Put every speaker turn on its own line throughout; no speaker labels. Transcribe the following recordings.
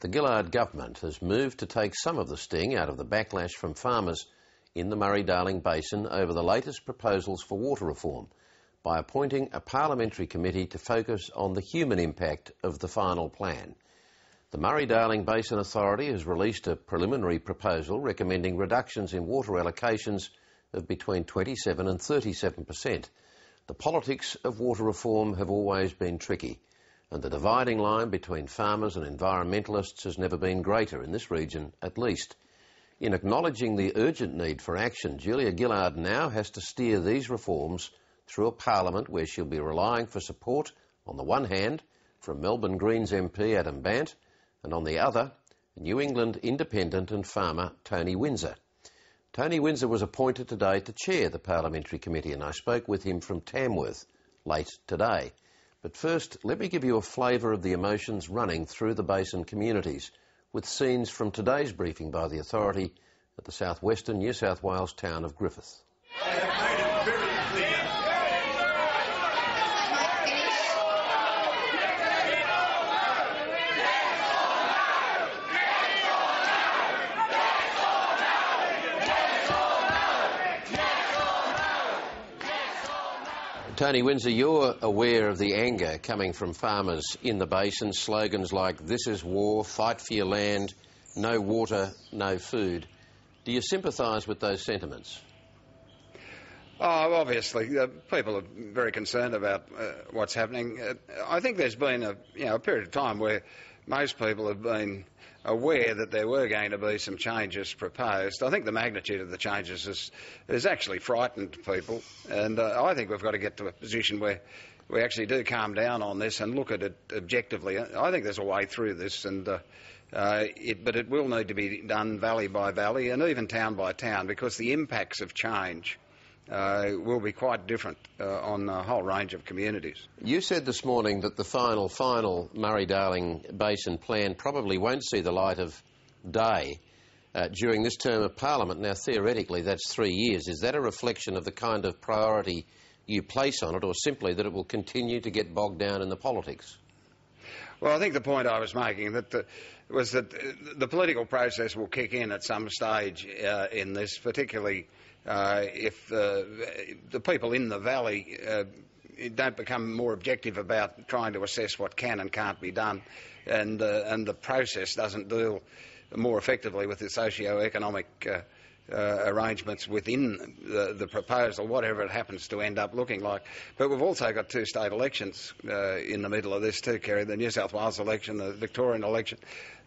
The Gillard government has moved to take some of the sting out of the backlash from farmers in the Murray-Darling Basin over the latest proposals for water reform by appointing a parliamentary committee to focus on the human impact of the final plan. The Murray-Darling Basin Authority has released a preliminary proposal recommending reductions in water allocations of between 27 and 37 per cent. The politics of water reform have always been tricky and the dividing line between farmers and environmentalists has never been greater, in this region at least. In acknowledging the urgent need for action, Julia Gillard now has to steer these reforms through a parliament where she'll be relying for support, on the one hand, from Melbourne Greens MP Adam Bandt, and on the other, New England independent and farmer Tony Windsor. Tony Windsor was appointed today to chair the parliamentary committee and I spoke with him from Tamworth late today. But first, let me give you a flavour of the emotions running through the basin communities with scenes from today's briefing by the authority at the southwestern New South Wales town of Griffith. Tony Windsor, you're aware of the anger coming from farmers in the basin, slogans like, this is war, fight for your land, no water, no food. Do you sympathise with those sentiments?
Oh, obviously, uh, people are very concerned about uh, what's happening. Uh, I think there's been a, you know, a period of time where most people have been aware that there were going to be some changes proposed. I think the magnitude of the changes has, has actually frightened people, and uh, I think we've got to get to a position where we actually do calm down on this and look at it objectively. I think there's a way through this, and uh, uh, it, but it will need to be done valley by valley and even town by town because the impacts of change uh, will be quite different uh, on a whole range of communities.
You said this morning that the final, final Murray-Darling Basin plan probably won't see the light of day uh, during this term of Parliament. Now, theoretically, that's three years. Is that a reflection of the kind of priority you place on it, or simply that it will continue to get bogged down in the politics?
Well, I think the point I was making that the, was that the political process will kick in at some stage uh, in this, particularly uh, if the people in the valley uh, don't become more objective about trying to assess what can and can't be done, and uh, and the process doesn't deal more effectively with the socio-economic uh, arrangements within the, the, proposal, whatever it happens to end up looking like. But we've also got two state elections uh, in the middle of this too, Kerry, the New South Wales election, the Victorian election.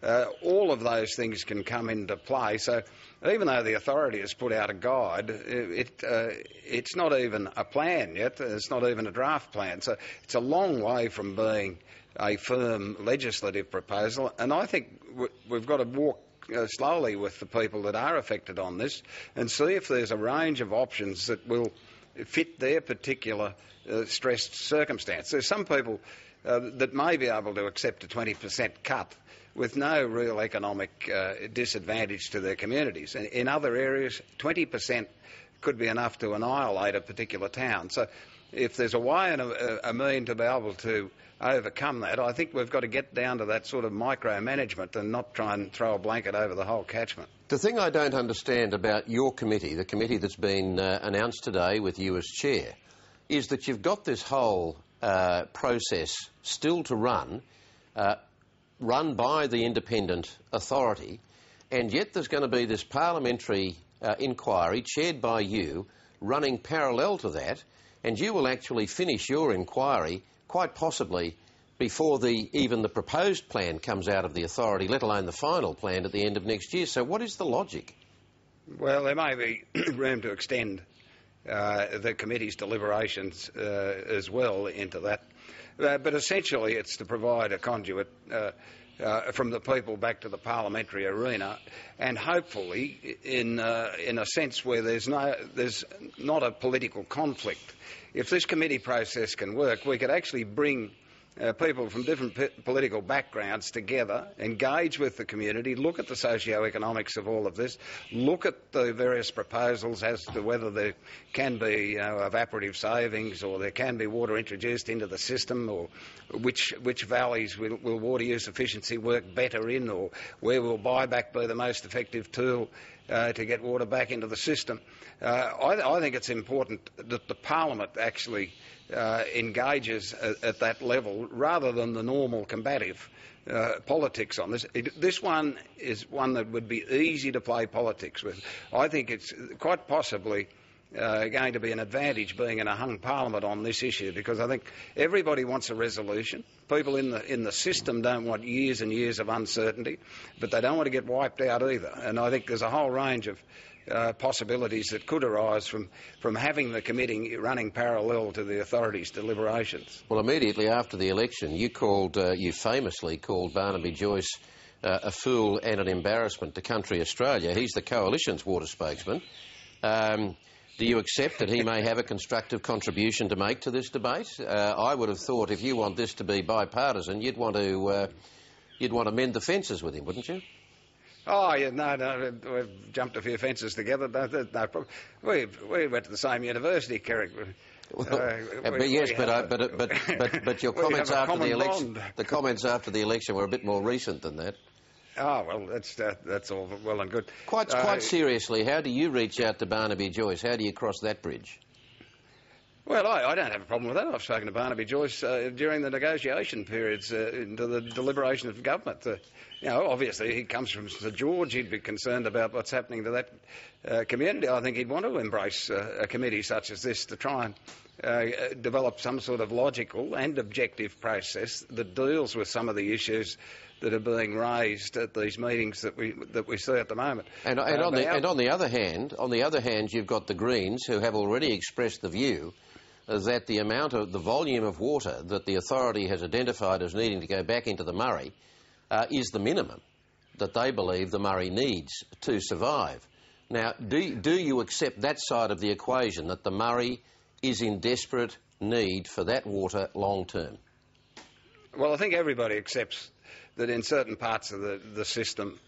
Uh, all of those things can come into play. So even though the authority has put out a guide, it, uh, it's not even a plan yet. It's not even a draft plan. So it's a long way from being a firm legislative proposal. And I think we've got to walk uh, slowly with the people that are affected on this and see if there's a range of options that will fit their particular uh, stressed circumstance. There's some people uh, that may be able to accept a 20% cut with no real economic uh, disadvantage to their communities. In, in other areas, 20% could be enough to annihilate a particular town. So if there's a way and a, a mean to be able to overcome that, I think we've got to get down to that sort of micromanagement and not try and throw a blanket over the whole catchment.
The thing I don't understand about your committee, the committee that's been uh, announced today with you as chair, is that you've got this whole uh, process still to run, uh, run by the independent authority, and yet there's going to be this parliamentary uh, inquiry chaired by you running parallel to that, and you will actually finish your inquiry quite possibly before the, even the proposed plan comes out of the authority, let alone the final plan at the end of next year. So what is the logic?
Well, there may be room to extend uh, the committee's deliberations uh, as well into that. Uh, but essentially, it's to provide a conduit uh, from the people back to the parliamentary arena, and hopefully, in uh, in a sense where there's no there's not a political conflict. If this committee process can work, we could actually bring uh, people from different p- political backgrounds together, engage with the community, look at the socio-economics of all of this, look at the various proposals as to whether there can be you know, evaporative savings or there can be water introduced into the system or which, which valleys will, will water use efficiency work better in or where will buyback be the most effective tool uh, to get water back into the system. Uh, I, I, think it's important that the Parliament actually uh, engages at, at, that level rather than the normal combative uh, politics on this. It, this one is one that would be easy to play politics with. I think it's quite possibly. Uh, going to be an advantage being in a hung parliament on this issue because I think everybody wants a resolution. People in the in the system don't want years and years of uncertainty, but they don't want to get wiped out either. And I think there's a whole range of uh, possibilities that could arise from, from having the committee running parallel to the authorities' deliberations.
Well, immediately after the election, you called, uh, you famously called Barnaby Joyce uh, a fool and an embarrassment to country Australia. He's the coalition's water spokesman. Um, do you accept that he may have a constructive contribution to make to this debate? Uh, I would have thought if you want this to be bipartisan, you'd want to uh, you'd want to mend the fences with him, wouldn't you?
Oh, yeah, no, no, we've jumped a few fences together. No, no problem. We, we went to the same university, Kerry.
Well, uh, but yes, but, uh, but, but, but, but your comments after the election, bond. the comments after the election were a bit more recent than that.
Oh well, that's uh, that's all well and good.
Quite quite uh, seriously, how do you reach out to Barnaby Joyce? How do you cross that bridge?
Well, I, I, don't have a problem with that. I've spoken to Barnaby Joyce uh, during the negotiation periods uh, into the deliberation of government. Uh, you know, obviously he comes from St George. He'd be concerned about what's happening to that uh, community. I think he'd want to embrace uh, a committee such as this to try and uh, develop some sort of logical and objective process that deals with some of the issues that are being raised at these meetings that we that we see at the moment.
And, and, on, the, and on the other hand, on the other hand, you've got the Greens who have already expressed the view that the amount of the volume of water that the authority has identified as needing to go back into the Murray uh, is the minimum that they believe the Murray needs to survive. Now, do, do you accept that side of the equation that the Murray is in desperate need for that water long term?
Well, I think everybody accepts that in certain parts of the, the system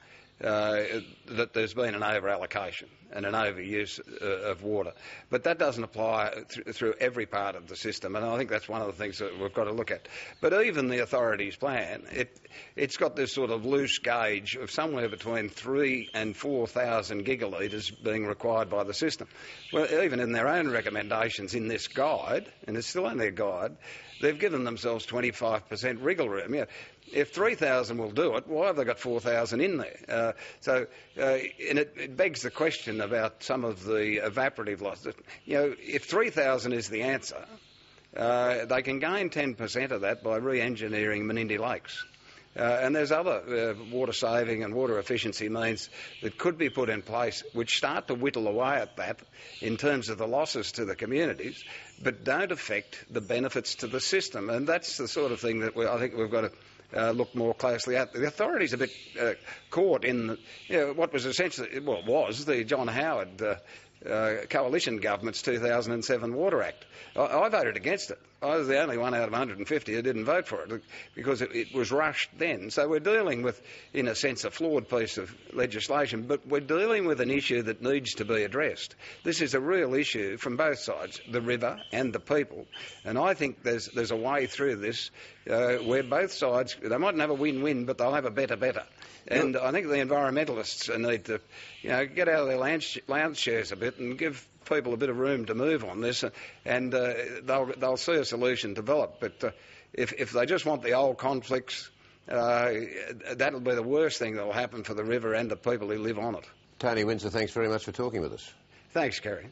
uh, that there's been an over allocation and an overuse uh, of water. But that doesn't apply th- through every part of the system, and I think that's one of the things that we've got to look at. But even the authorities' plan, it, it's got this sort of loose gauge of somewhere between three and 4,000 gigalitres being required by the system. Well, even in their own recommendations in this guide, and it's still only a guide, they've given themselves 25% wriggle room. Yeah, if 3,000 will do it, why have they got 4,000 in there? Uh, so, uh, and it, it, begs the question about some of the evaporative losses. You know, if 3,000 is the answer, uh, they can gain 10% of that by re-engineering Menindee Lakes. Uh, and there's other uh, water saving and water efficiency means that could be put in place which start to whittle away at that in terms of the losses to the communities, but don't affect the benefits to the system. And that's the sort of thing that I think we've got to uh, look more closely at. The authorities are a bit uh, caught in you know, what was essentially, well, was the John Howard uh, uh, coalition government's 2007 Water Act. I, I, voted against it. I was the only one out of 150 who didn't vote for it because it, it, was rushed then. So we're dealing with, in a sense, a flawed piece of legislation, but we're dealing with an issue that needs to be addressed. This is a real issue from both sides, the river and the people. And I think there's, there's a way through this uh, where both sides, they mightn't have a win-win, but they'll have a better-better. And I think the environmentalists need to, you know, get out of their lounge, lounge chairs a bit and give people a bit of room to move on this, and uh, they'll they'll see a solution develop. But uh, if if they just want the old conflicts, uh, that'll be the worst thing that will happen for the river and the people who live on it.
Tony Windsor, thanks very much for talking with us.
Thanks, Kerry.